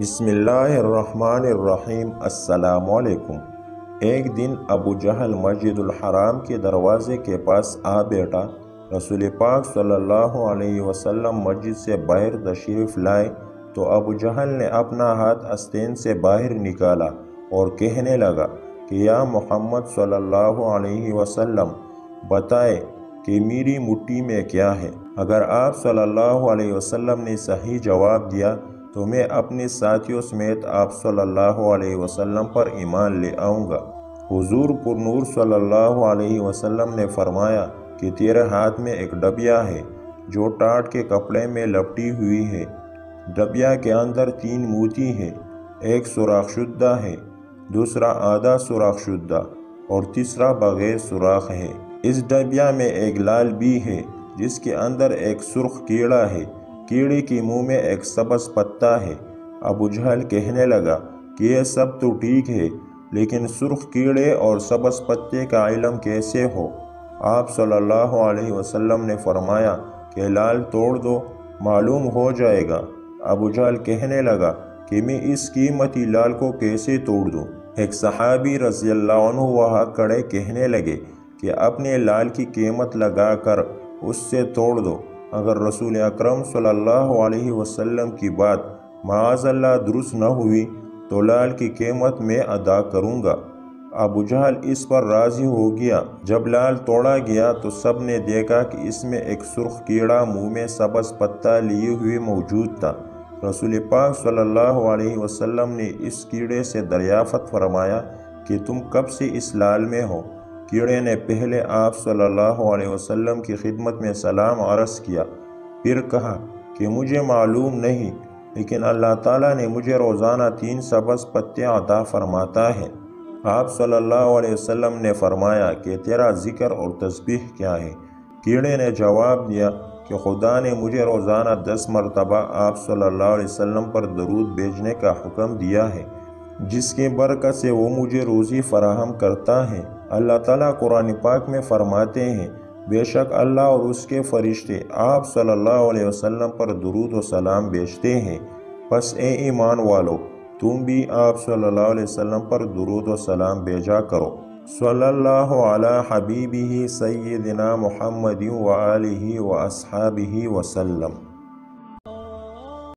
بسم اللہ الرحمن الرحیم۔ السلام علیکم۔ ایک دن ابو جہل مسجد الحرام کے دروازے کے پاس آ بیٹھا۔ رسول پاک صلی اللہ علیہ وسلم مسجد سے باہر تشریف لائے تو ابو جہل نے اپنا ہاتھ استین سے باہر نکالا اور کہنے لگا کہ یا محمد صلی اللہ علیہ وسلم، بتائے کہ میری مٹھی میں کیا ہے۔ اگر آپ صلی اللہ علیہ وسلم نے صحیح جواب دیا تو میں اپنے ساتھیوں سمیت آپ صلی اللہ علیہ وسلم پر ایمان لے آؤں گا۔ حضور پر نور صلی اللہ علیہ وسلم نے فرمایا کہ تیرے ہاتھ میں ایک ڈبیا ہے، جو ٹاٹ کے کپڑے میں لپٹی ہوئی ہے۔ ڈبیا کے اندر تین موتی ہے ایک سوراخ شدہ ہے، دوسرا آدھا سوراخ شدہ اور تیسرا بغیر سوراخ ہے۔ اس ڈبیا میں ایک لال بھی ہے، جس کے اندر ایک سرخ کیڑا ہے۔ کیڑے کی منہ میں ایک سبز پتا ہے۔ ابو جہل کہنے لگا کہ یہ سب تو ٹھیک ہے، لیکن سرخ کیڑے اور سبز پتے کا علم کیسے ہو؟ آپ صلی اللہ علیہ وسلم نے فرمایا کہ لال توڑ دو، معلوم ہو جائے گا۔ ابو جہل کہنے لگا کہ میں اس قیمتی لال کو کیسے توڑ دوں؟ ایک صحابی رضی اللہ عنہ وہاں کڑے کہنے لگے کہ اپنے لال کی قیمت لگا کر اس سے توڑ دو۔ اگر رسول اکرم صلی اللہ علیہ وسلم کی بات معاذ اللہ درست نہ ہوئی تو لال کی قیمت میں ادا کروں گا۔ ابو جہل اس پر راضی ہو گیا۔ جب لال توڑا گیا تو سب نے دیکھا کہ اس میں ایک سرخ کیڑا منہ میں سبز پتہ لیے ہوئے موجود تھا۔ رسول پاک صلی اللہ علیہ وسلم نے اس کیڑے سے دریافت فرمایا کہ تم کب سے اس لال میں ہو۔ کیڑے نے پہلے آپ صلی اللہ علیہ وسلم کی خدمت میں سلام عرض کیا، پھر کہا کہ مجھے معلوم نہیں، لیکن اللہ تعالیٰ نے مجھے روزانہ تین سبز پتے عطا فرماتا ہے۔ آپ صلی اللہ علیہ وسلم نے فرمایا کہ تیرا ذکر اور تسبیح کیا ہے۔ کیڑے نے جواب دیا کہ خدا نے مجھے روزانہ دس مرتبہ آپ صلی اللہ علیہ وسلم پر درود بھیجنے کا حکم دیا ہے، جس کے برکت سے وہ مجھے روزی فراہم کرتا ہے۔ اللہ تعالیٰ قرآن پاک میں فرماتے ہیں، بے شک اللہ اور اس کے فرشتے آپ صلی اللہ علیہ وسلم پر درود و سلام بیچتے ہیں۔ پس اے ایمان والو، تم بھی آپ صلی اللہ علیہ وسلم پر درود و سلام بیجا کرو۔ صلی اللہ علی حبیبہ سیدنا محمد و آلہ و اصحابہ وسلم۔